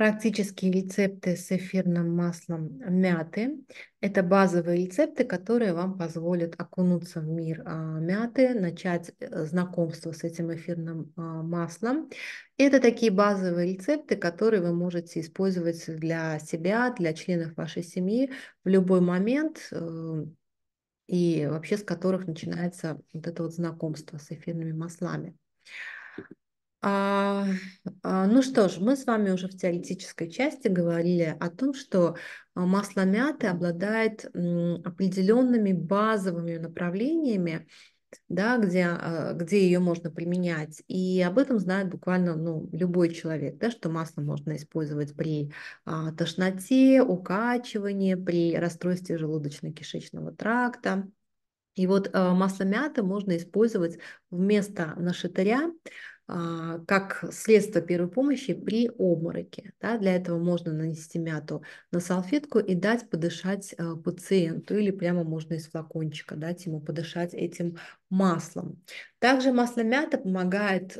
Практические рецепты с эфирным маслом мяты. Это базовые рецепты, которые вам позволят окунуться в мир а, мяты, начать э, знакомство с этим эфирным а, маслом. Это такие базовые рецепты, которые вы можете использовать для себя, для членов вашей семьи в любой момент э, и вообще с которых начинается вот это вот знакомство с эфирными маслами. А, а, ну что ж, мы с вами уже в теоретической части говорили о том, что а, масло мяты обладает определенными базовыми направлениями, да, где, а, где ее можно применять. И об этом знает буквально ну, любой человек, да, что масло можно использовать при а, тошноте, укачивании, при расстройстве желудочно-кишечного тракта. И вот а, масло мяты можно использовать вместо нашатыря как средство первой помощи при обмороке. Да, для этого можно нанести мяту на салфетку и дать подышать а, пациенту, или прямо можно из флакончика дать ему подышать этим маслом. Также масло мяты помогает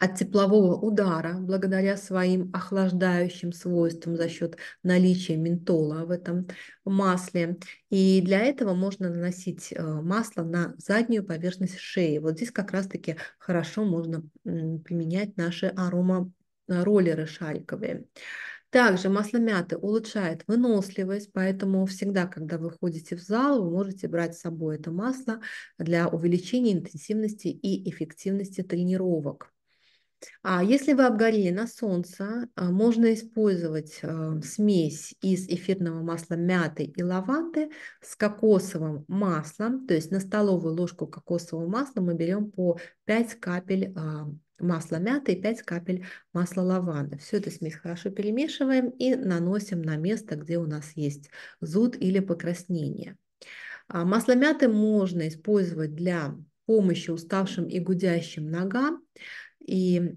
от теплового удара благодаря своим охлаждающим свойствам за счет наличия ментола в этом масле. И для этого можно наносить э, масло на заднюю поверхность шеи. Вот здесь как раз-таки хорошо можно применять наши аромароллеры шариковые. Также масло мяты улучшает выносливость, поэтому всегда, когда вы ходите в зал, вы можете брать с собой это масло для увеличения интенсивности и эффективности тренировок. А если вы обгорели на солнце, а, можно использовать а, смесь из эфирного масла мяты и лаванды с кокосовым маслом. То есть на столовую ложку кокосового масла мы берем по 5 капель а, масла мяты и 5 капель масла лаванды. Все это смесь хорошо перемешиваем и наносим на место, где у нас есть зуд или покраснение. Масло мяты можно использовать для помощи уставшим и гудящим ногам. И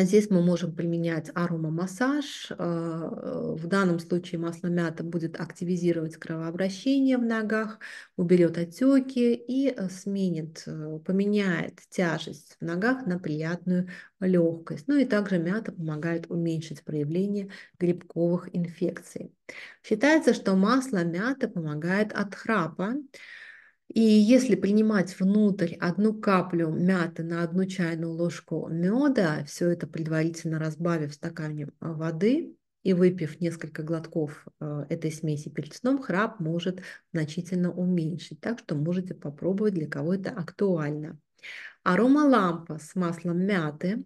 Здесь мы можем применять аромамассаж. А, в данном случае масло мяты будет активизировать кровообращение в ногах, уберет отеки и э, сменит, э, поменяет тяжесть в ногах на приятную легкость. Ну и также мята помогает уменьшить проявление грибковых инфекций. Считается, что масло мяты помогает от храпа, и если принимать внутрь одну каплю мяты на одну чайную ложку меда, все это предварительно разбавив стакане а, воды и выпив несколько глотков а, этой смеси перед сном, храп может значительно уменьшить. Так что можете попробовать, для кого это актуально. Арома лампа с маслом мяты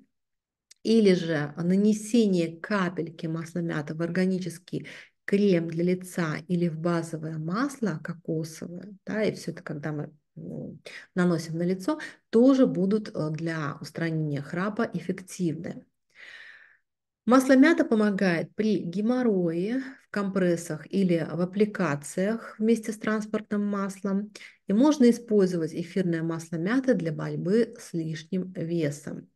или же нанесение капельки масла мяты в органический крем для лица или в базовое масло кокосовое, да, и все это, когда мы наносим на лицо, тоже будут э, для устранения храпа эффективны. Масло мята помогает при геморрое в компрессах или в аппликациях вместе с транспортным маслом. И можно использовать эфирное масло мяты для борьбы с лишним весом.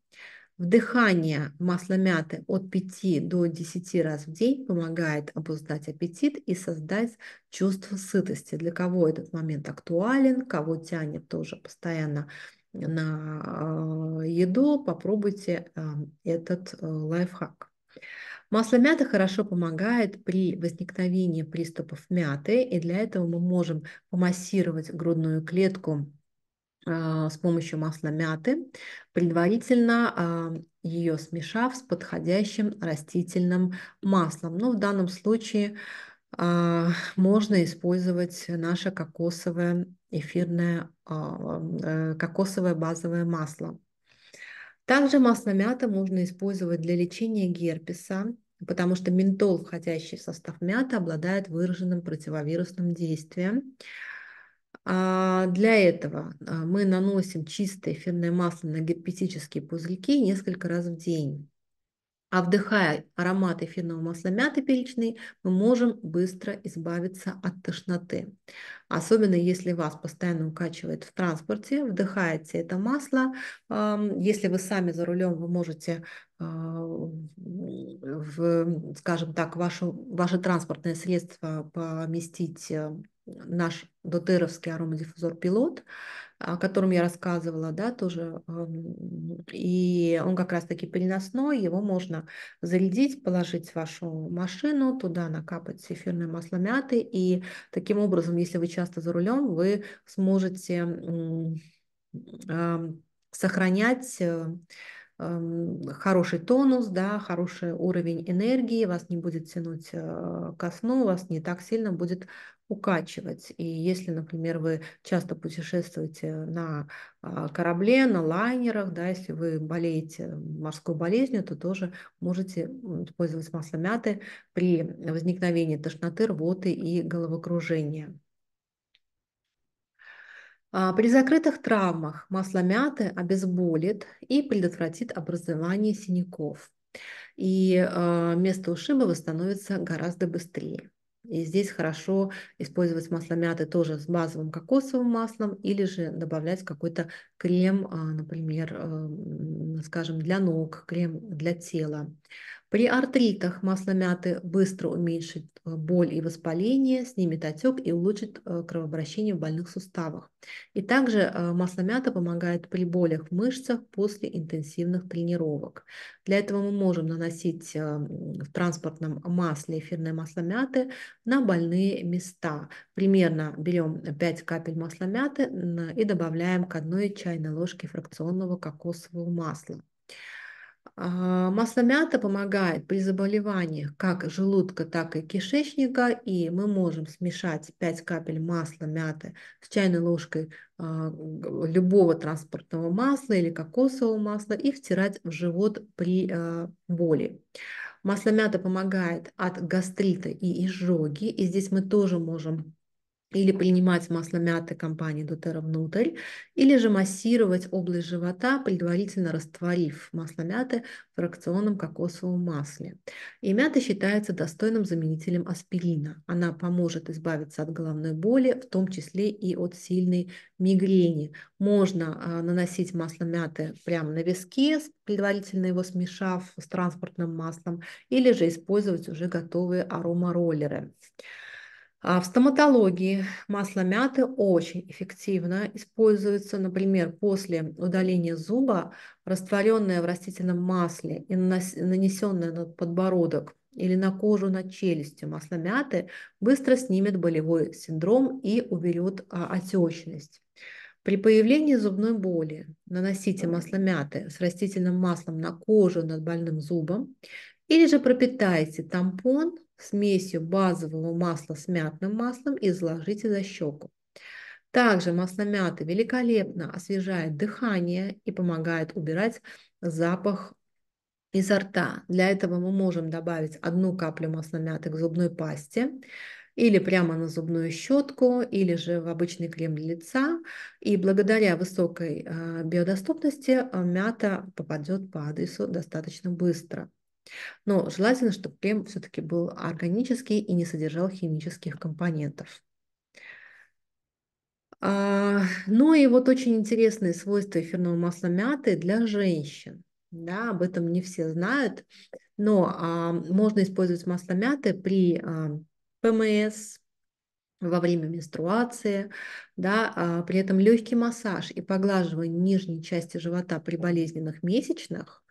Вдыхание масла мяты от 5 до 10 раз в день помогает обуздать аппетит и создать чувство сытости. Для кого этот момент актуален, кого тянет тоже постоянно на э, еду, попробуйте э, этот э, лайфхак. Масло мяты хорошо помогает при возникновении приступов мяты, и для этого мы можем помассировать грудную клетку а, с помощью масла мяты, предварительно а, ее смешав с подходящим растительным маслом. Ну, в данном случае а, можно использовать наше кокосовое эфирное, э, кокосовое базовое масло. Также масло мяты можно использовать для лечения герпеса, потому что ментол, входящий в состав мяты, обладает выраженным противовирусным действием. А, для этого а, мы наносим чистое эфирное масло на герпетические пузырьки несколько раз в день. А вдыхая аромат эфирного масла мяты перечной, мы можем быстро избавиться от тошноты. Особенно если вас постоянно укачивает в транспорте, вдыхаете это масло. Если вы сами за рулем, вы можете, а, скажем так, ваше, ваше транспортное средство поместить э, наш дотеровский аромадиффузор «Пилот», о котором я рассказывала, да, тоже. И он как раз-таки переносной, его можно зарядить, положить в вашу машину, туда накапать эфирное масло мяты, и таким образом, если вы часто за рулем, вы сможете сохранять э, хороший тонус, да, хороший уровень энергии, вас не будет тянуть э, ко сну, вас не так сильно будет укачивать. И если, например, вы часто путешествуете на а, корабле, на лайнерах, да, если вы болеете морской болезнью, то тоже можете использовать масло мяты при возникновении тошноты, рвоты и головокружения. А, при закрытых травмах масло мяты обезболит и предотвратит образование синяков. И а, место ушиба восстановится гораздо быстрее. И здесь хорошо использовать масло мяты тоже с базовым кокосовым маслом или же добавлять какой-то крем, а, например, э, скажем, для ног, крем для тела. При артритах масло мяты быстро уменьшит э, боль и воспаление, снимет отек и улучшит э, кровообращение в больных суставах. И также э, масло мяты помогает при болях в мышцах после интенсивных тренировок. Для этого мы можем наносить в транспортном масле эфирное масло мяты на больные места. Примерно берем 5 капель масла мяты и добавляем к одной чайной ложке фракционного кокосового масла. А, масло мяты помогает при заболеваниях как желудка, так и кишечника, и мы можем смешать 5 капель масла мяты с чайной ложкой а, любого транспортного масла или кокосового масла и втирать в живот при а, боли. Масло мяты помогает от гастрита и изжоги, и здесь мы тоже можем или принимать масло мяты компании Дотера внутрь, или же массировать область живота, предварительно растворив масло мяты в фракционном кокосовом масле. И мята считается достойным заменителем аспирина. Она поможет избавиться от головной боли, в том числе и от сильной мигрени. Можно а, наносить масло мяты прямо на виски, предварительно его смешав с транспортным маслом, или же использовать уже готовые аромароллеры. А в стоматологии масло мяты очень эффективно используется, например, после удаления зуба, растворенное в растительном масле и нанесенное на подбородок или на кожу над челюстью масло мяты быстро снимет болевой синдром и уберет а, отечность. При появлении зубной боли наносите масло мяты с растительным маслом на кожу над больным зубом или же пропитайте тампон смесью базового масла с мятным маслом и изложите за щеку. Также масло мяты великолепно освежает дыхание и помогает убирать запах изо рта. Для этого мы можем добавить одну каплю масла мяты к зубной пасте или прямо на зубную щетку, или же в обычный крем для лица. И благодаря высокой э, биодоступности э, мята попадет по адресу достаточно быстро. Но желательно, чтобы крем все-таки был органический и не содержал химических компонентов. А, ну и вот очень интересные свойства эфирного масла мяты для женщин. Да, об этом не все знают, но а, можно использовать масло мяты при а, ПМС, во время менструации, да, а при этом легкий массаж и поглаживание нижней части живота при болезненных месячных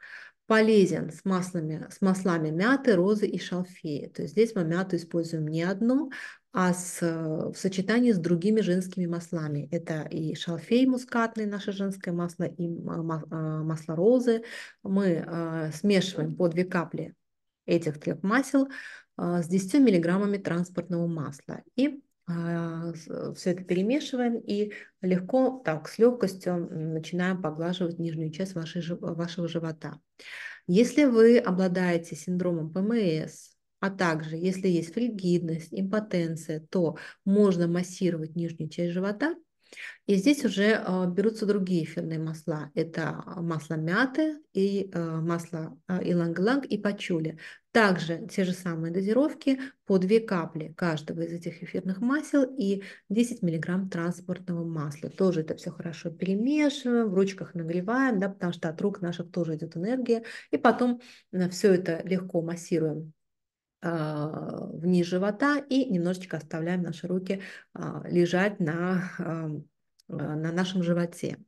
полезен с, маслами, с маслами мяты, розы и шалфея. То есть здесь мы мяту используем не одну, а с, в сочетании с другими женскими маслами. Это и шалфей мускатный, наше женское масло, и а, масло розы. Мы а, смешиваем по 2 капли этих трех масел а, с 10 миллиграммами транспортного масла. И все это перемешиваем и легко, так, с легкостью начинаем поглаживать нижнюю часть вашей, вашего живота. Если вы обладаете синдромом ПМС, а также если есть фригидность, импотенция, то можно массировать нижнюю часть живота и здесь уже а, берутся другие эфирные масла. Это масло мяты и а, масло а, иланг-иланг и пачули. Также те же самые дозировки по 2 капли каждого из этих эфирных масел и 10 мг транспортного масла. Тоже это все хорошо перемешиваем, в ручках нагреваем, да, потому что от рук наших тоже идет энергия. И потом все это легко массируем а, вниз живота и немножечко оставляем наши руки а, лежать на, на нашем животе.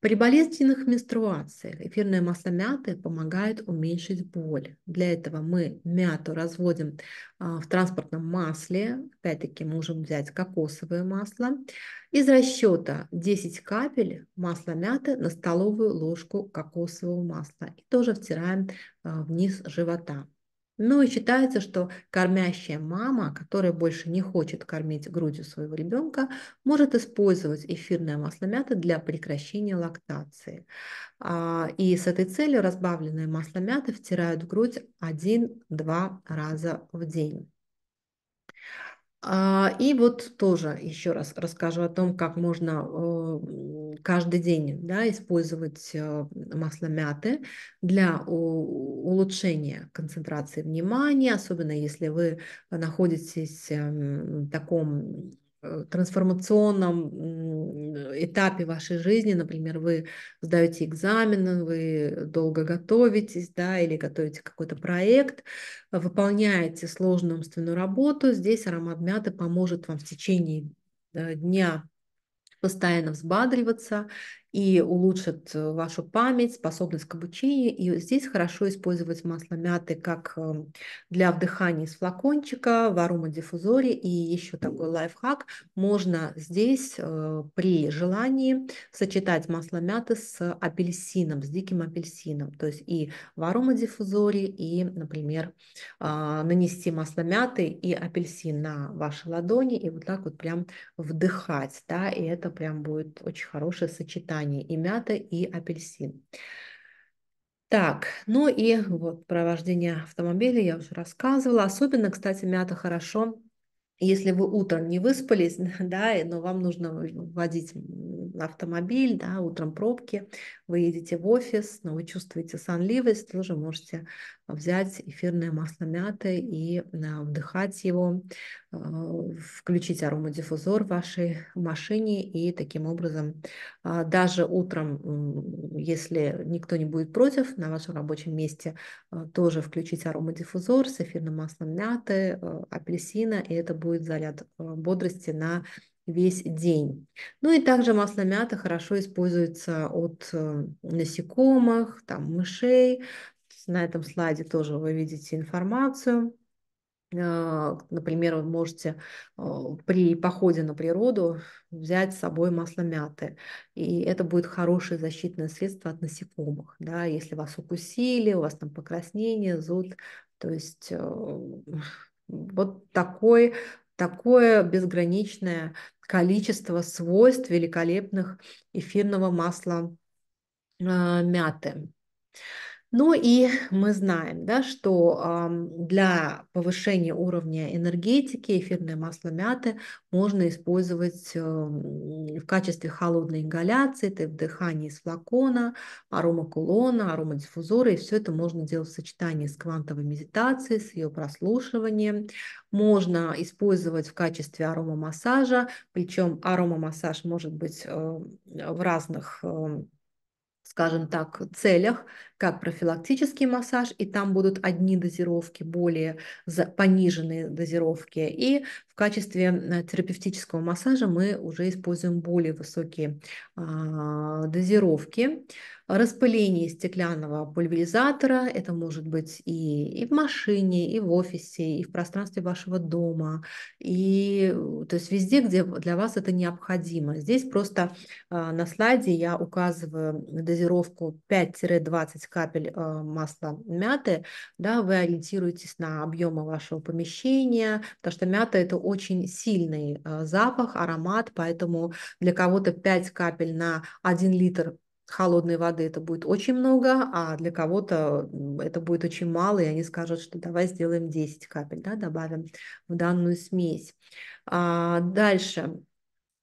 При болезненных менструациях эфирное масло мяты помогает уменьшить боль. Для этого мы мяту разводим в транспортном масле. Опять-таки можем взять кокосовое масло. Из расчета 10 капель масла мяты на столовую ложку кокосового масла. И тоже втираем вниз живота. Ну и считается, что кормящая мама, которая больше не хочет кормить грудью своего ребенка, может использовать эфирное масло мяты для прекращения лактации. А, и с этой целью разбавленное масло мяты втирают в грудь 1-2 раза в день. А, и вот тоже еще раз расскажу о том, как можно каждый день да, использовать э, масло мяты для улучшения концентрации внимания, особенно если вы находитесь эм, в таком трансформационном этапе вашей жизни, например, вы сдаете экзамен, вы долго готовитесь, да, или готовите какой-то проект, выполняете сложную умственную работу, здесь аромат мяты поможет вам в течение э, дня постоянно взбадриваться и улучшит э, вашу память, способность к обучению. И здесь хорошо использовать масло мяты как эм, для вдыхания из флакончика в аромадиффузоре. И еще такой лайфхак. Можно здесь э, при желании сочетать масло мяты с апельсином, с диким апельсином. То есть и в аромадиффузоре, и, например, а, нанести масло мяты и апельсин на ваши ладони и вот так вот прям вдыхать. Да, и это прям будет очень хорошее сочетание сочетании и мята, и апельсин. Так, ну и вот про вождение автомобиля я уже рассказывала. Особенно, кстати, мята хорошо если вы утром не выспались, да, но вам нужно водить автомобиль, да, утром пробки, вы едете в офис, но вы чувствуете сонливость, тоже можете взять эфирное масло мяты и вдыхать его, а, включить аромадиффузор в вашей машине и таким образом а, даже утром, если никто не будет против, на вашем рабочем месте а, тоже включить аромадиффузор с эфирным маслом мяты, апельсина, и это будет заряд бодрости на весь день. Ну и также масло мяты хорошо используется от э, насекомых, там, мышей. На этом слайде тоже вы видите информацию. А, например, вы можете а, при походе на природу взять с собой масло мяты, и это будет хорошее защитное средство от насекомых. Да? Если вас укусили, у вас там покраснение, зуд, то есть э, вот такой такое безграничное количество свойств великолепных эфирного масла э, мяты. Ну и мы знаем, да, что для повышения уровня энергетики эфирное масло мяты можно использовать в качестве холодной ингаляции, это вдыхание из флакона, аромакулона, аромадиффузора, и все это можно делать в сочетании с квантовой медитацией, с ее прослушиванием. Можно использовать в качестве аромамассажа, причем аромамассаж может быть э, в разных скажем так, целях, как профилактический массаж, и там будут одни дозировки, более пониженные дозировки, и в качестве э, терапевтического массажа мы уже используем более высокие а, дозировки. Распыление стеклянного пульверизатора, это может быть и, и в машине, и в офисе, и в пространстве вашего дома, и то есть везде, где для вас это необходимо. Здесь просто а, на слайде я указываю дозировку 5-20 капель а, масла мяты, да, вы ориентируетесь на объемы вашего помещения, потому что мята это очень сильный а, запах, аромат, поэтому для кого-то 5 капель на 1 литр холодной воды это будет очень много, а для кого-то это будет очень мало, и они скажут, что давай сделаем 10 капель, да, добавим в данную смесь. А, дальше.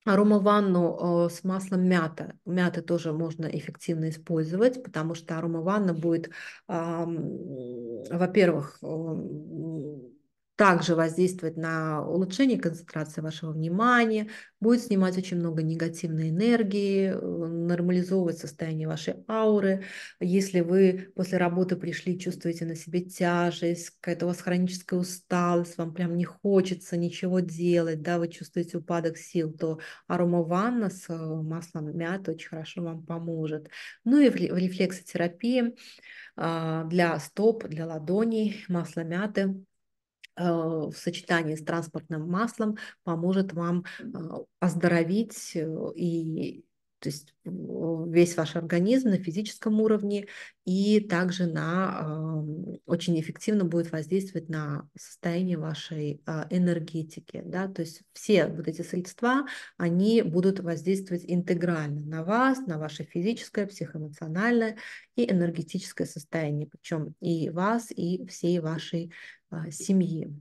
Аромаванну с маслом мята. Мяты тоже можно эффективно использовать, потому что аромаванна будет, во-первых, также воздействовать на улучшение концентрации вашего внимания, будет снимать очень много негативной энергии, э, нормализовывать состояние вашей ауры. Если вы после работы пришли, чувствуете на себе тяжесть, какая-то у вас хроническая усталость, вам прям не хочется ничего делать, да, вы чувствуете упадок сил, то аромаванна с э, маслом мяты очень хорошо вам поможет. Ну и в рефлексотерапии а, для стоп, для ладоней масло мяты в сочетании с транспортным маслом поможет вам э, оздоровить э, и то есть весь ваш организм на физическом уровне и также на, очень эффективно будет воздействовать на состояние вашей энергетики. Да? То есть все вот эти средства, они будут воздействовать интегрально на вас, на ваше физическое, психоэмоциональное и энергетическое состояние, причем и вас, и всей вашей семьи.